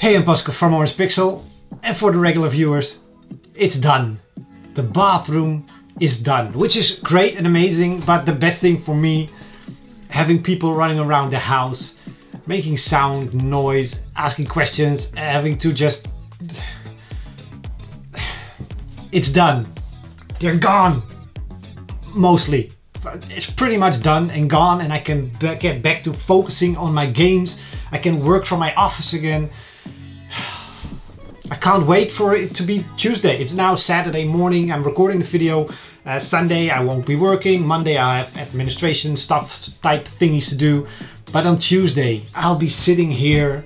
Hey, I'm Pascal from Orange Pixel, and for the regular viewers, it's done. The bathroom is done, which is great and amazing, but the best thing for me, having people running around the house, making sound, noise, asking questions, having to just... It's done. They're gone. Mostly. It's pretty much done and gone and I can get back to focusing on my games. I can work from my office again. I can't wait for it to be Tuesday. It's now Saturday morning. I'm recording the video. Uh, Sunday I won't be working. Monday I have administration stuff type thingies to do. But on Tuesday I'll be sitting here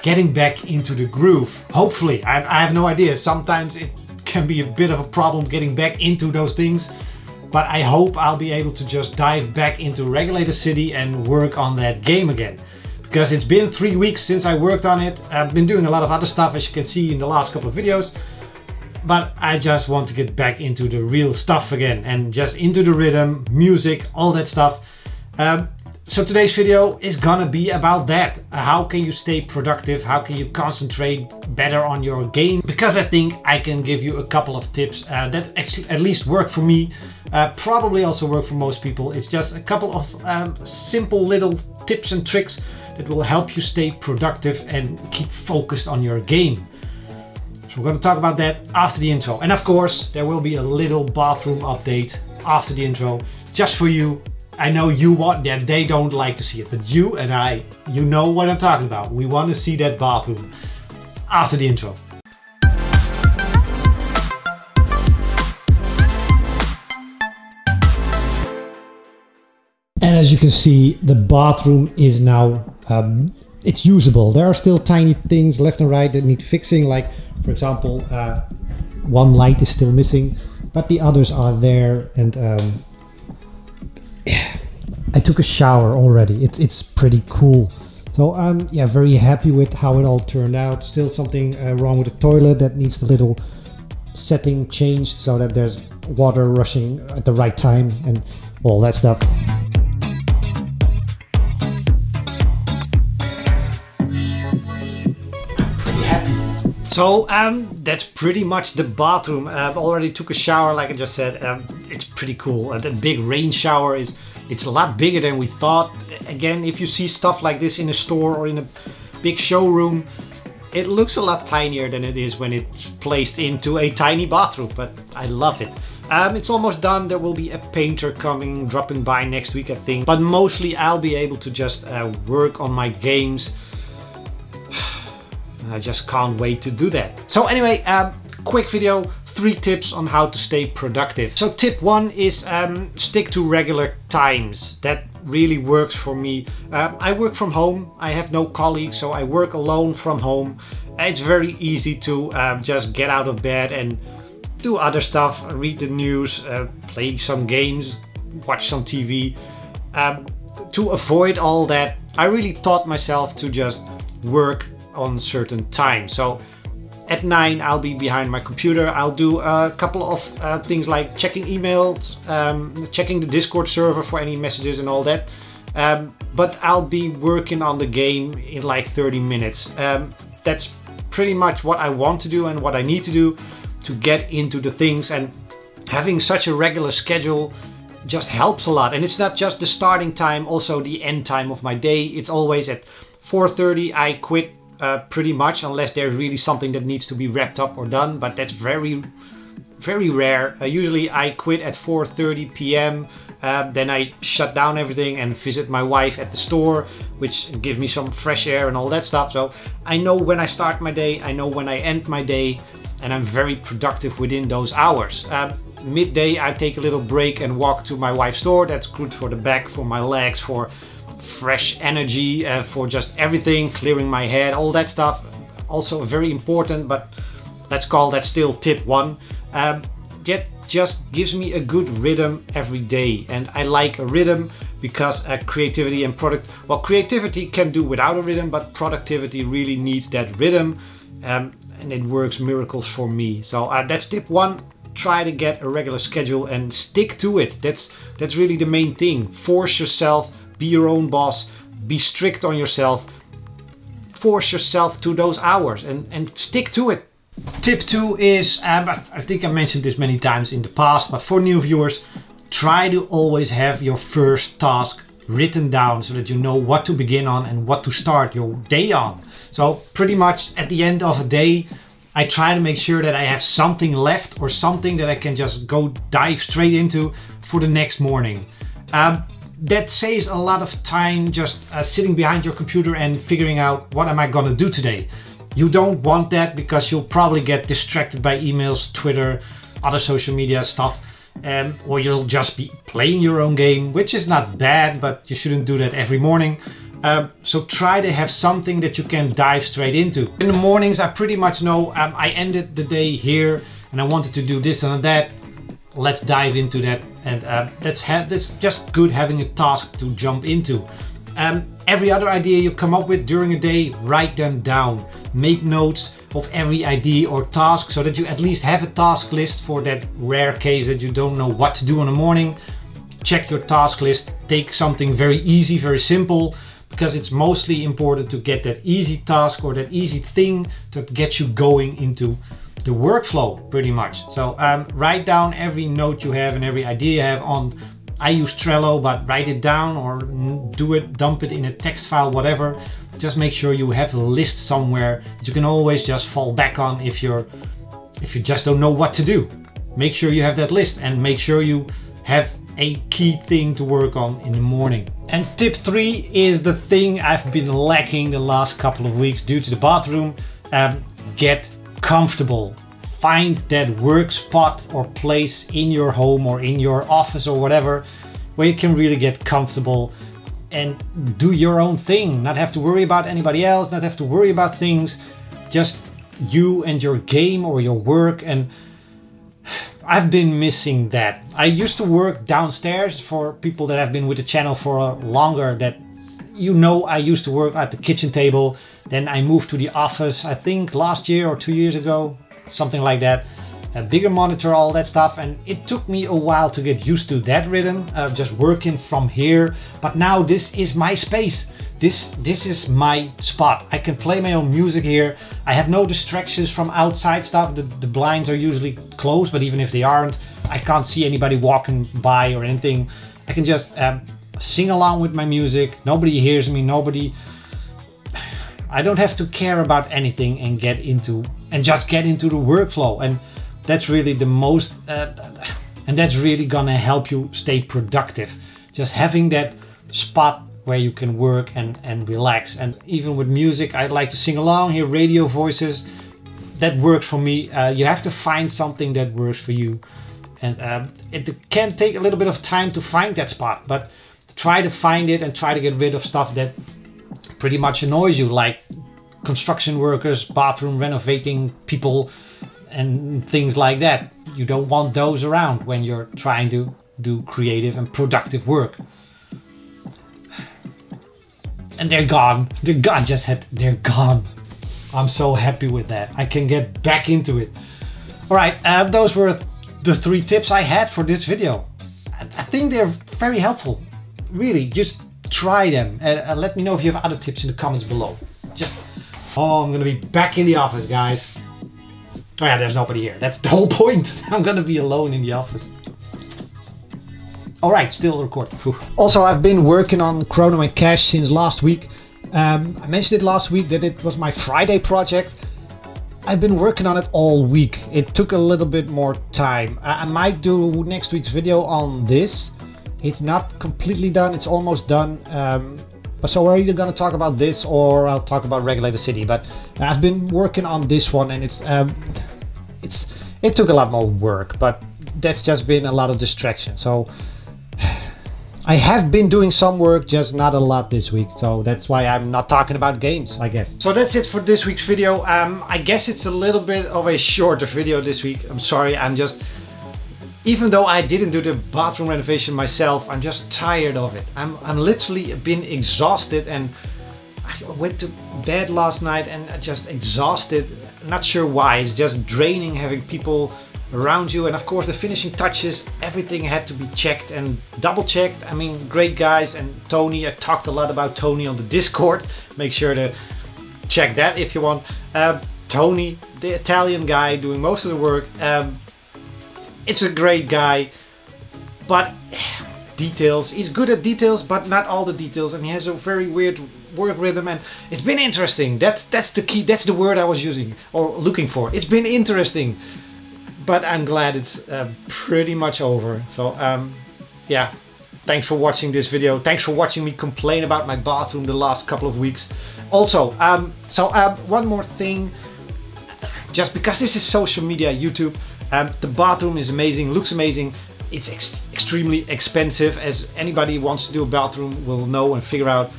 getting back into the groove. Hopefully. I, I have no idea. Sometimes it can be a bit of a problem getting back into those things. But I hope I'll be able to just dive back into Regulator City and work on that game again because it's been three weeks since I worked on it. I've been doing a lot of other stuff as you can see in the last couple of videos. But I just want to get back into the real stuff again and just into the rhythm, music, all that stuff. Um, so today's video is gonna be about that. How can you stay productive? How can you concentrate better on your game? Because I think I can give you a couple of tips uh, that actually at least work for me. Uh, probably also work for most people. It's just a couple of um, simple little tips and tricks that will help you stay productive and keep focused on your game. So we're going to talk about that after the intro. And of course, there will be a little bathroom update after the intro, just for you. I know you want that, they don't like to see it, but you and I, you know what I'm talking about. We want to see that bathroom after the intro. As you can see, the bathroom is now, um, it's usable. There are still tiny things left and right that need fixing. Like, for example, uh, one light is still missing, but the others are there. And um, I took a shower already. It, it's pretty cool. So I'm yeah very happy with how it all turned out. Still something uh, wrong with the toilet that needs a little setting changed so that there's water rushing at the right time and all that stuff. So um, that's pretty much the bathroom. Uh, I already took a shower, like I just said. Um, it's pretty cool. Uh, the big rain shower is it's a lot bigger than we thought. Again, if you see stuff like this in a store or in a big showroom, it looks a lot tinier than it is when it's placed into a tiny bathroom, but I love it. Um, it's almost done. There will be a painter coming, dropping by next week, I think. But mostly I'll be able to just uh, work on my games I just can't wait to do that. So anyway, um, quick video, three tips on how to stay productive. So tip one is um, stick to regular times. That really works for me. Uh, I work from home. I have no colleagues, so I work alone from home. It's very easy to uh, just get out of bed and do other stuff, read the news, uh, play some games, watch some TV. Um, to avoid all that, I really taught myself to just work on certain time. So at 9 I'll be behind my computer. I'll do a couple of uh, things like checking emails, um, checking the Discord server for any messages and all that. Um, but I'll be working on the game in like 30 minutes. Um, that's pretty much what I want to do and what I need to do to get into the things and having such a regular schedule just helps a lot and it's not just the starting time also the end time of my day it's always at 4.30 I quit uh, pretty much unless there's really something that needs to be wrapped up or done but that's very very rare. Uh, usually I quit at 4:30 p.m. Uh, then I shut down everything and visit my wife at the store which gives me some fresh air and all that stuff. So I know when I start my day I know when I end my day and I'm very productive within those hours. Uh, midday I take a little break and walk to my wife's store. That's good for the back for my legs for fresh energy uh, for just everything, clearing my head, all that stuff. Also very important, but let's call that still tip one. Um, that just gives me a good rhythm every day. And I like a rhythm because uh, creativity and product, well, creativity can do without a rhythm, but productivity really needs that rhythm. Um, and it works miracles for me. So uh, that's tip one try to get a regular schedule and stick to it. That's that's really the main thing. Force yourself be your own boss, be strict on yourself, force yourself to those hours and, and stick to it. Tip two is, um, I, think I mentioned this many times in the past, but for new viewers, try to always have your first task written down so that you know what to begin on and what to start your day on. So pretty much at the end of a day, I try to make sure that I have something left or something that I can just go dive straight into for the next morning. Um, that saves a lot of time just uh, sitting behind your computer and figuring out what am I gonna do today. You don't want that because you'll probably get distracted by emails, Twitter, other social media stuff um, or you'll just be playing your own game, which is not bad, but you shouldn't do that every morning. Um, so try to have something that you can dive straight into. In the mornings, I pretty much know um, I ended the day here and I wanted to do this and that. Let's dive into that. And uh, that's, that's just good having a task to jump into. Um, every other idea you come up with during a day, write them down. Make notes of every idea or task so that you at least have a task list for that rare case that you don't know what to do in the morning. Check your task list, take something very easy, very simple, because it's mostly important to get that easy task or that easy thing that gets you going into the workflow pretty much. So um, write down every note you have and every idea you have on I use Trello, but write it down or do it, dump it in a text file, whatever. Just make sure you have a list somewhere that you can always just fall back on if you're if you just don't know what to do. Make sure you have that list and make sure you have a key thing to work on in the morning. And tip three is the thing I've been lacking the last couple of weeks due to the bathroom. Um, get comfortable. Find that work spot or place in your home or in your office or whatever where you can really get comfortable and do your own thing. Not have to worry about anybody else not have to worry about things just you and your game or your work. And I've been missing that. I used to work downstairs for people that have been with the channel for longer that you know I used to work at the kitchen table then I moved to the office I think last year or two years ago something like that. A bigger monitor, all that stuff. And it took me a while to get used to that rhythm, uh, just working from here. But now this is my space. This, this is my spot. I can play my own music here. I have no distractions from outside stuff. The, the blinds are usually closed, but even if they aren't, I can't see anybody walking by or anything. I can just um, sing along with my music. Nobody hears me, nobody I don't have to care about anything and get into and just get into the workflow. And that's really the most, uh, and that's really gonna help you stay productive. Just having that spot where you can work and, and relax. And even with music, I like to sing along, hear radio voices. That works for me. Uh, you have to find something that works for you. And um, it can take a little bit of time to find that spot, but try to find it and try to get rid of stuff that pretty much annoys you, like construction workers, bathroom renovating people, and things like that. You don't want those around when you're trying to do creative and productive work. And they're gone. They're gone. Just had they're gone. I'm so happy with that. I can get back into it. All right, uh, those were the three tips I had for this video. I think they're very helpful. Really, just try them and uh, let me know if you have other tips in the comments below. Just, oh, I'm gonna be back in the office, guys. Oh yeah, there's nobody here. That's the whole point. I'm gonna be alone in the office. All right, still recording. Also, I've been working on Chrono and Cash since last week. Um, I mentioned it last week that it was my Friday project. I've been working on it all week. It took a little bit more time. I, I might do next week's video on this. It's not completely done, it's almost done. Um, so we're either gonna talk about this or I'll talk about Regulator City. But I've been working on this one and it's um, it's it took a lot more work, but that's just been a lot of distraction. So I have been doing some work, just not a lot this week. So that's why I'm not talking about games, I guess. So that's it for this week's video. Um, I guess it's a little bit of a shorter video this week. I'm sorry, I'm just even though I didn't do the bathroom renovation myself, I'm just tired of it. I'm, I'm literally been exhausted and I went to bed last night and just exhausted. Not sure why, it's just draining having people around you. And of course the finishing touches, everything had to be checked and double checked. I mean, great guys and Tony, I talked a lot about Tony on the Discord. Make sure to check that if you want. Uh, Tony, the Italian guy doing most of the work. Um, it's a great guy, but details. He's good at details, but not all the details, and he has a very weird work rhythm. And it's been interesting. That's that's the key. That's the word I was using or looking for. It's been interesting, but I'm glad it's uh, pretty much over. So um, yeah, thanks for watching this video. Thanks for watching me complain about my bathroom the last couple of weeks. Also, um, so um, one more thing. Just because this is social media, YouTube, um, the bathroom is amazing, looks amazing. It's ex extremely expensive, as anybody wants to do a bathroom will know and figure out.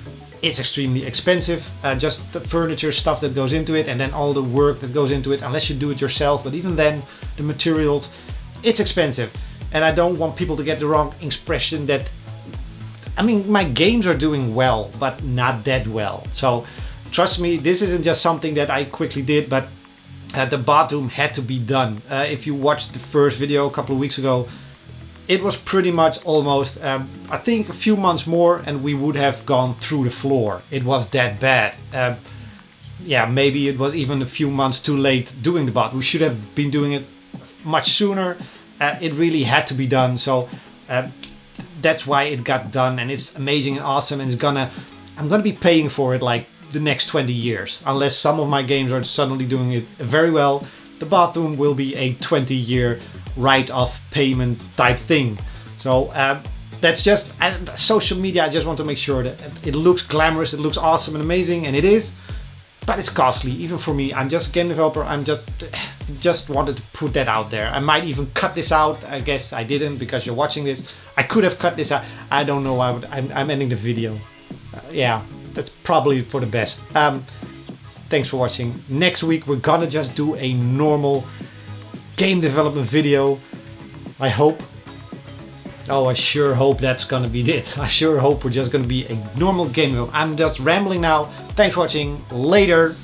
It's extremely expensive, uh, just the furniture stuff that goes into it, and then all the work that goes into it, unless you do it yourself. But even then, the materials, it's expensive. And I don't want people to get the wrong impression that I mean, my games are doing well, but not that well. So trust me, this isn't just something that I quickly did, but uh, the bathroom had to be done. Uh, if you watched the first video a couple of weeks ago, it was pretty much almost, um, I think a few months more and we would have gone through the floor. It was that bad. Uh, yeah, maybe it was even a few months too late doing the bath. We should have been doing it much sooner. Uh, it really had to be done. So uh, that's why it got done and it's amazing and awesome and it's gonna, I'm gonna be paying for it like the next 20 years. Unless some of my games are suddenly doing it very well, the bathroom will be a 20 year write-off payment type thing. So uh, that's just uh, social media. I just want to make sure that it looks glamorous, it looks awesome and amazing, and it is. But it's costly, even for me. I'm just a game developer. I'm just just wanted to put that out there. I might even cut this out. I guess I didn't because you're watching this. I could have cut this out. I don't know. I would. I'm, I'm ending the video. Uh, yeah, that's probably for the best. Um, thanks for watching. Next week we're gonna just do a normal game development video. I hope. Oh, I sure hope that's gonna be it. I sure hope we're just gonna be a normal game. I'm just rambling now. Thanks for watching. Later.